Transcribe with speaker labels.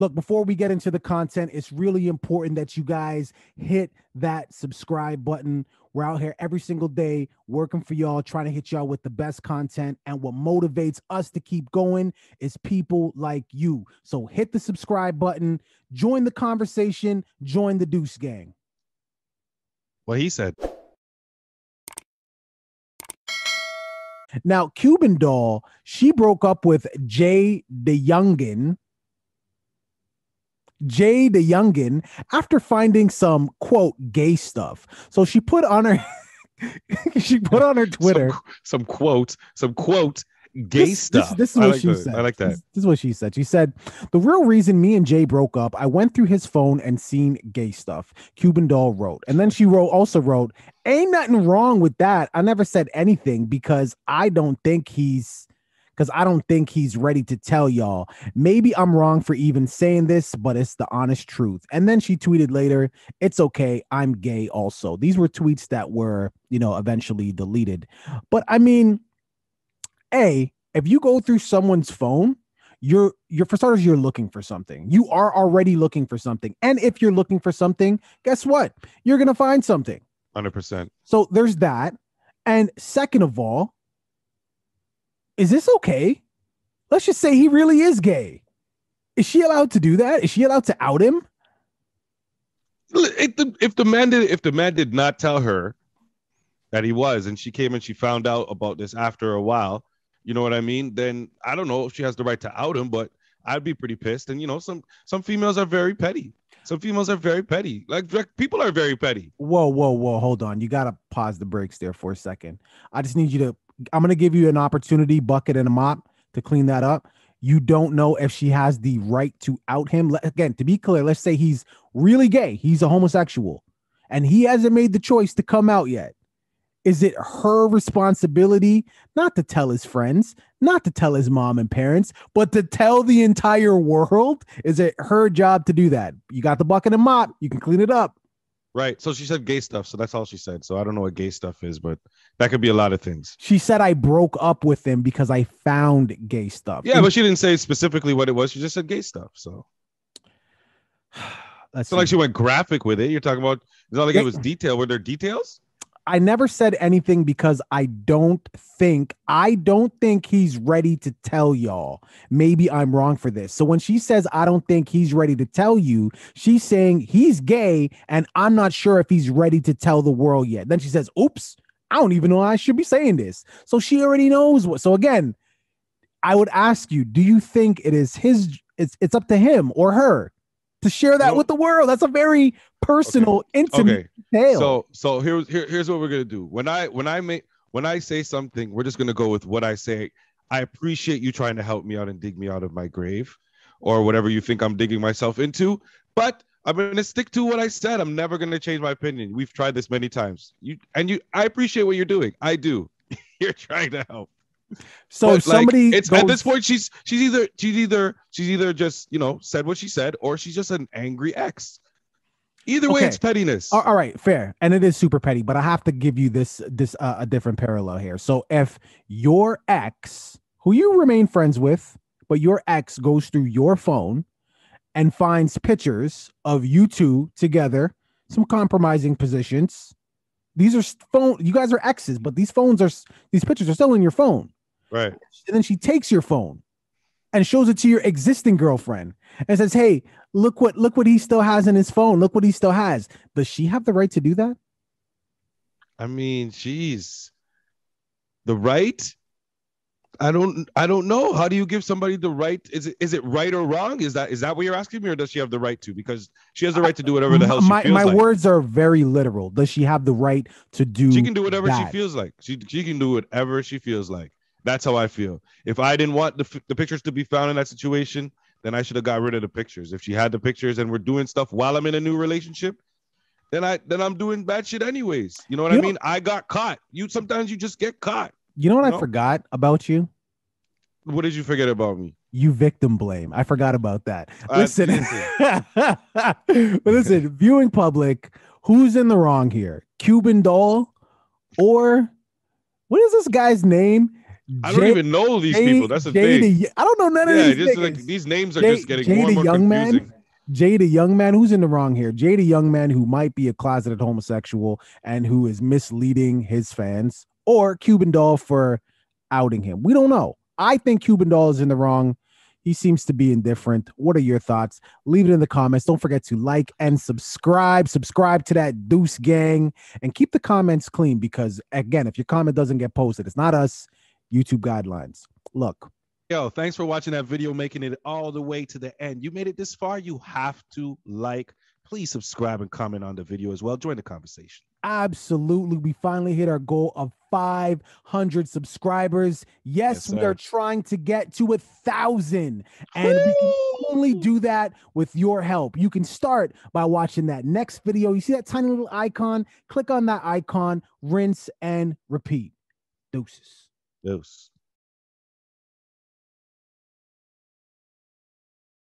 Speaker 1: Look, before we get into the content, it's really important that you guys hit that subscribe button. We're out here every single day working for y'all, trying to hit y'all with the best content. And what motivates us to keep going is people like you. So hit the subscribe button, join the conversation, join the Deuce Gang.
Speaker 2: What he said.
Speaker 1: Now, Cuban Doll, she broke up with JayDaYoungan JayDaYoungan after finding some quote gay stuff. So she put on her she put on her Twitter
Speaker 2: some, some quote, some quote gay
Speaker 1: this,
Speaker 2: stuff.
Speaker 1: This, this is what
Speaker 2: like
Speaker 1: she said.
Speaker 2: I like that.
Speaker 1: This, this, is what she said. She said, The real reason me and Jay broke up, I went through his phone and seen gay stuff. Cuban doll wrote. And then she wrote also wrote, Ain't nothing wrong with that. I never said anything because I don't think he's because I don't think he's ready to tell y'all. Maybe I'm wrong for even saying this, but it's the honest truth. And then she tweeted later, It's okay. I'm gay also. These were tweets that were, you know, eventually deleted. But I mean, A, if you go through someone's phone, you're you're for starters you're looking for something you are already looking for something and if you're looking for something guess what you're gonna find something
Speaker 2: 100%.
Speaker 1: so there's that and second of all is this okay? Let's just say he really is gay. Is she allowed to do that? Is she allowed to out him?
Speaker 2: If the, if the man did if the man did not tell her that he was and she came and she found out about this after a while, you know what I mean? Then I don't know if she has the right to out him, but I'd be pretty pissed. And you know, some some females are very petty. Some females are very petty. Like, like people are very petty.
Speaker 1: Whoa, whoa, whoa! Hold on. You gotta pause the brakes there for a second. I just need you to. I'm gonna give you an opportunity, bucket and a mop, to clean that up. You don't know if she has the right to out him. Again, to be clear, let's say he's really gay. He's a homosexual, and he hasn't made the choice to come out yet. Is it her responsibility not to tell his friends, not to tell his mom and parents, but to tell the entire world? Is it her job to do that? You got the bucket and mop. You can clean it up.
Speaker 2: Right. So she said gay stuff. So that's all she said. So I don't know what gay stuff is, but that could be a lot of things.
Speaker 1: She said I broke up with him because I found gay stuff.
Speaker 2: Yeah, but she didn't say specifically what it was. She just said gay stuff. So
Speaker 1: Let's
Speaker 2: it's not like she went graphic with it. You're talking about it's not like it was detail. Were there details?
Speaker 1: I never said anything because I don't think I don't think he's ready to tell y'all. Maybe I'm wrong for this. So when she says I don't think he's ready to tell you, she's saying he's gay and I'm not sure if he's ready to tell the world yet. Then she says, "Oops, I don't even know I should be saying this." So she already knows what. So again, I would ask you, do you think it is his it's it's up to him or her to share that
Speaker 2: No.
Speaker 1: with the world? That's a very personal, intimate
Speaker 2: Okay.
Speaker 1: tale.
Speaker 2: So so here's here, here's what we're gonna do. When I when I make when I say something, we're just gonna go with what I say. I appreciate you trying to help me out and dig me out of my grave, or whatever you think I'm digging myself into. But I'm gonna stick to what I said. I'm never gonna change my opinion. We've tried this many times. You and you. I appreciate what you're doing. I do. you're trying to help.
Speaker 1: So
Speaker 2: But,
Speaker 1: if
Speaker 2: like,
Speaker 1: somebody
Speaker 2: it's at this point she's she's either she's either she's either just you know said what she said or she's just an angry ex either way
Speaker 1: Okay.
Speaker 2: it's pettiness
Speaker 1: All- all right, fair, and it is super petty, but I have to give you this this uh, a different parallel here. So if your ex, who you remain friends with, but your ex goes through your phone and finds pictures of you two together, some compromising positions. These are phone. You guys are exes, but these phones are these pictures are still in your phone.
Speaker 2: Right
Speaker 1: And then she takes your phone and shows it to your existing girlfriend and says, "Hey, look what look what he still has in his phone. Look what he still has." Does she have the right to do that?
Speaker 2: i mean jeez the right i don't i don't know how do you give somebody the right is it is it right or wrong is that is that what you're asking me or does she have the right to because she has the right to do whatever the hell she
Speaker 1: my
Speaker 2: feels
Speaker 1: my
Speaker 2: like
Speaker 1: words are very literal. Does she have the right to do?
Speaker 2: she can do whatever
Speaker 1: that?
Speaker 2: she feels like she, she can do whatever she feels like that's how i feel if i didn't want the, f- the pictures to be found in that situation then i should have got rid of the pictures if she had the pictures and we're doing stuff while i'm in a new relationship then i then i'm doing bad shit anyways you know what
Speaker 1: You
Speaker 2: i mean i got caught you sometimes you just get caught
Speaker 1: You know what I forgot about you?
Speaker 2: what did you forget about me
Speaker 1: You victim blame. I forgot about that.
Speaker 2: Uh,
Speaker 1: Listen, but listen, viewing public, who's in the wrong here? Cuban doll or what is this guy's name?
Speaker 2: I don't
Speaker 1: Jay-
Speaker 2: even know these
Speaker 1: Jay-
Speaker 2: people. That's the
Speaker 1: Jay
Speaker 2: thing.
Speaker 1: the- I don't know none of
Speaker 2: Yeah,
Speaker 1: these
Speaker 2: like these names are
Speaker 1: Jay-
Speaker 2: just getting
Speaker 1: Jay
Speaker 2: more and more
Speaker 1: young man?
Speaker 2: confusing.
Speaker 1: Jay, the young man, who's in the wrong here? Jay, the young man who might be a closeted homosexual and who is misleading his fans, or Cuban Doll for outing him. We don't know. I think Cuban Doll is in the wrong. He seems to be indifferent. What are your thoughts? Leave it in the comments. Don't forget to like and subscribe. Subscribe to that Deuce Gang and keep the comments clean because, again, if your comment doesn't get posted, it's not us, YouTube guidelines. Look,
Speaker 2: Yo, thanks for watching that video, making it all the way to the end. You made it this far, you have to like. Please subscribe and comment on the video as well. Join the conversation.
Speaker 1: Absolutely. We finally hit our goal of 500 subscribers. Yes,
Speaker 2: Yes,
Speaker 1: we are trying to get to a thousand, and we can only do that with your help. You can start by watching that next video. You see that tiny little icon? Click on that icon, rinse and repeat. Deuces.
Speaker 2: Deuce.